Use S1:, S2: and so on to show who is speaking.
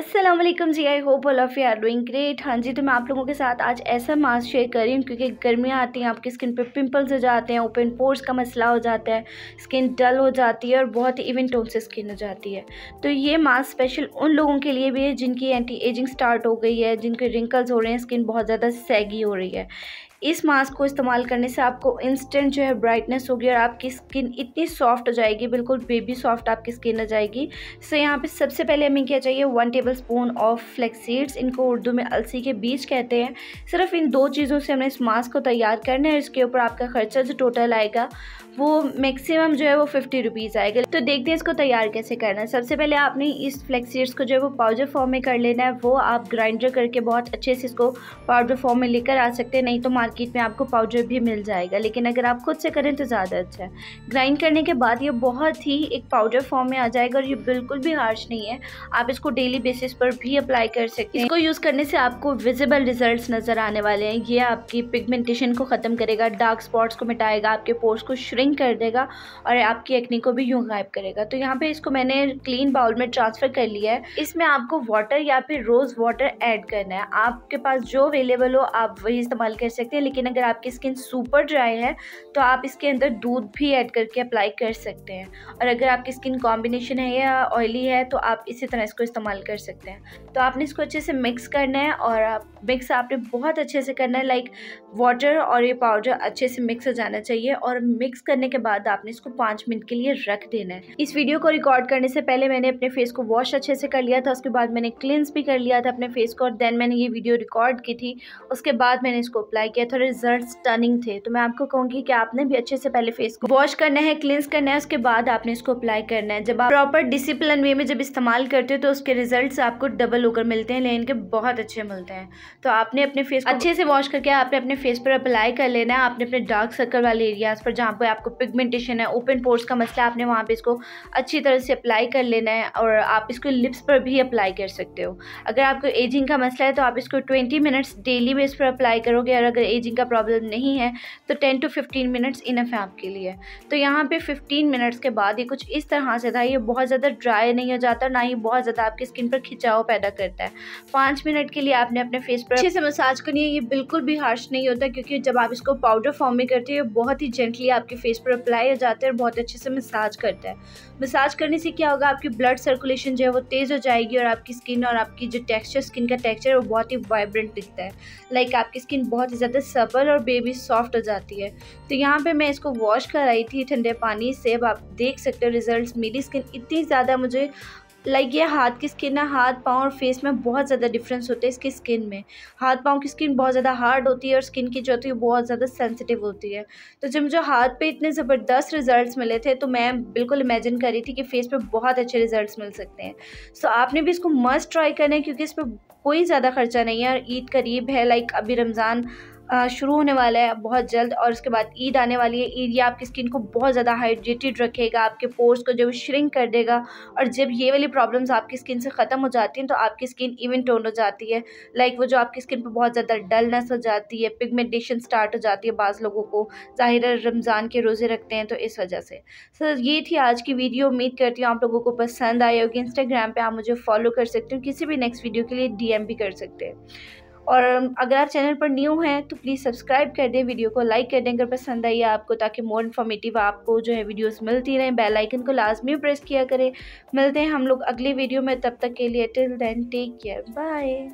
S1: Aslam ji I hope all of you are doing great हाँ जी तो मैं आप लोगों के साथ आज ऐसा मास्क शेयर कर रही हूँ, क्योंकि गर्मियाँ आती हैं, आपकी स्किन पे पिंपल्स हो जाते हैं ओपन पोर्स का मसला हो जाता है स्किन डल हो जाती है और बहुत ही इवन टोन से स्किन हो जाती है। तो ये मास्क स्पेशल उन लोगों के लिए भी है जिनकी एंटी एजिंग स्टार्ट हो गई है, जिनके रिंकल्स हो रहे हैं स्किन बहुत ज़्यादा सैगी हो रही है। इस मास्क को इस्तेमाल करने से आपको इंस्टेंट जो है ब्राइटनेस होगी और आपकी स्किन इतनी सॉफ्ट हो जाएगी, बिल्कुल बेबी सॉफ्ट आपकी स्किन हो जाएगी। सो यहाँ पे सबसे पहले हमें क्या चाहिए? One tablespoon of flaxseeds इनको उर्दू में अलसी के बीज कहते हैं। सिर्फ़ इन दो चीज़ों से हमने इस मास्क को तैयार करना है इसके ऊपर आपका खर्चा जो टोटल आएगा, वो मैक्सिमम जो है वो फिफ्टी रुपीज़ आएगा। तो देखते हैं इसको तैयार कैसे करना है। सबसे पहले आपने इस फ्लेक्सीड्स को जो है वो पाउडर फॉर्म में कर लेना है। वो आप ग्राइंडर करके बहुत अच्छे से इसको पाउडर फॉर्म में लेकर आ सकते हैं। नहीं तो में आपको पाउडर भी मिल जाएगा, लेकिन अगर आप खुद से करें तो ज़्यादा अच्छा है। ग्राइंड करने के बाद ये बहुत ही एक पाउडर फॉर्म में आ जाएगा और ये बिल्कुल भी हार्श नहीं है। आप इसको डेली बेसिस पर भी अप्लाई कर सकते हैं। इसको यूज़ करने से आपको विजिबल रिज़ल्ट नज़र आने वाले हैं। ये आपकी पिगमेंटेशन को ख़त्म करेगा, डार्क स्पॉट्स को मिटाएगा, आपके पोर्स को श्रिंक कर देगा और आपकी एक्नी को भी यूँ गायब करेगा। तो यहाँ पे इसको मैंने क्लीन बाउल में ट्रांसफ़र कर लिया है। इसमें आपको वाटर या फिर रोज़ वाटर ऐड करना है। आपके पास जो अवेलेबल हो, आप वही इस्तेमाल कर सकते हैं। लेकिन अगर आपकी स्किन सुपर ड्राई है तो आप इसके अंदर दूध भी ऐड करके अप्लाई कर सकते हैं। और अगर आपकी स्किन कॉम्बिनेशन है या ऑयली है तो आप इसी तरह इसको इस्तेमाल कर सकते हैं। तो आपने इसको अच्छे से मिक्स करना है और आप मिक्स आपने बहुत अच्छे से करना है लाइक वाटर और ये पाउडर अच्छे से मिक्स हो जाना चाहिए और मिक्स करने के बाद आपने इसको पाँच मिनट के लिए रख देना है। इस वीडियो को रिकॉर्ड करने से पहले मैंने अपने फेस को वॉश अच्छे से कर लिया था, उसके बाद मैंने क्लिनस भी कर लिया था अपने फेस को और देन मैंने ये वीडियो रिकॉर्ड की थी। उसके बाद मैंने इसको अप्लाई किया था रिज़ल्ट टर्निंग थे। तो मैं आपको कहूँगी कि आपने भी अच्छे से पहले फेस को वॉश करना है क्लिनस करना है, उसके बाद आपने इसको अप्लाई करना है। जब आप प्रॉपर डिसिप्लिन वे में जब इस्तेमाल करते हो तो उसके रिज़ल्ट आपको डबल होकर मिलते हैं, लेकिन के बहुत अच्छे मिलते हैं। तो आपने अपने फेस अच्छे से वॉश करके आपने अपने फेस पर अप्लाई कर लेना है। आपने अपने डार्क सर्कल वाले एरियाज़ पर, जहाँ पर आपको पिगमेंटेशन है ओपन पोर्स का मसला, आपने वहाँ पर इसको अच्छी तरह से अप्लाई कर लेना है और आप इसको लिप्स पर भी अप्लाई कर सकते हो। अगर आपको एजिंग का मसला है तो आप इसको ट्वेंटी मिनट्स डेली बेस पर अप्लाई करोगे और अगर एजिंग का प्रॉब्लम नहीं है तो ten to fifteen minutes enough है आपके लिए। तो यहाँ पे फिफ्टीन मिनट्स के बाद ये कुछ इस तरह से था, ये बहुत ज़्यादा ड्राई नहीं हो जाता, ना ही बहुत ज़्यादा आपकी स्किन पर खिंचाव पैदा करता है। पाँच मिनट के लिए आपने अपने फेस पर अच्छे से मसाज करनी है, ये बिल्कुल भी हार्श नहीं होता, क्योंकि जब आप इसको पाउडर फॉर्म में करते हो बहुत ही जेंटली आपके फेस पर अप्लाई हो जाता है और बहुत अच्छे से मसाज करता है। मसाज करने से क्या होगा, आपकी ब्लड सर्कुलेशन जो है वो तेज़ हो जाएगी और आपकी स्किन और आपकी जो टेक्सचर स्किन का टेक्सचर वो बहुत ही वाइब्रेंट दिखता है। लाइक आपकी स्किन बहुत ही ज़्यादा सबल और बेबी सॉफ्ट हो जाती है। तो यहाँ पे मैं इसको वॉश कराई थी ठंडे पानी से। अब आप देख सकते हो रिजल्ट्स मेरी स्किन इतनी ज़्यादा मुझे लाइक ये हाथ की स्किन है हाथ पाँव और फेस में बहुत ज़्यादा डिफरेंस होता है इसकी स्किन में। हाथ पाँव की स्किन बहुत ज़्यादा हार्ड होती है और स्किन की जो होती है बहुत ज़्यादा सेंसिटिव होती है। तो जब मुझे हाथ पे इतने ज़बरदस्त रिजल्ट्स मिले थे तो मैं बिल्कुल इमेजिन कर रही थी कि फेस पे बहुत अच्छे रिजल्ट्स मिल सकते हैं। सो so, आपने भी इसको मस्ट ट्राई करना है क्योंकि इस पर कोई ज़्यादा खर्चा नहीं है। और ईद करीब है लाइक अभी रमज़ान शुरू होने वाला है बहुत जल्द और उसके बाद ईद आने वाली है। ईद ये आपकी स्किन को बहुत ज़्यादा हाइड्रेटेड रखेगा, आपके पोर्स को जो श्रिंक कर देगा और जब ये वाली प्रॉब्लम्स आपकी स्किन से ख़त्म हो जाती हैं तो आपकी स्किन इवन टोन हो जाती है। लाइक वो जो आपकी स्किन पर बहुत ज़्यादा डलनेस हो जाती है पिगमेंटेशन स्टार्ट हो जाती है बाज़ लोगों को, ज़ाहिर रमज़ान के रोज़े रखते हैं तो इस वजह से। सर ये थी आज की वीडियो उम्मीद करती हूँ आप लोगों को पसंद आई होगी। इंस्टाग्राम पर आप मुझे फॉलो कर सकते हो, किसी भी नेक्स्ट वीडियो के लिए डीएम भी कर सकते हैं। और अगर आप चैनल पर न्यू हैं तो प्लीज़ सब्सक्राइब कर दें, वीडियो को लाइक कर दें, अगर पसंद आई आपको, ताकि मोर इन्फॉर्मेटिव आपको जो है वीडियोस मिलती रहें, बेल आइकन को लाजमी प्रेस किया करें। मिलते हैं हम लोग अगली वीडियो में, तब तक के लिए till then take care, bye.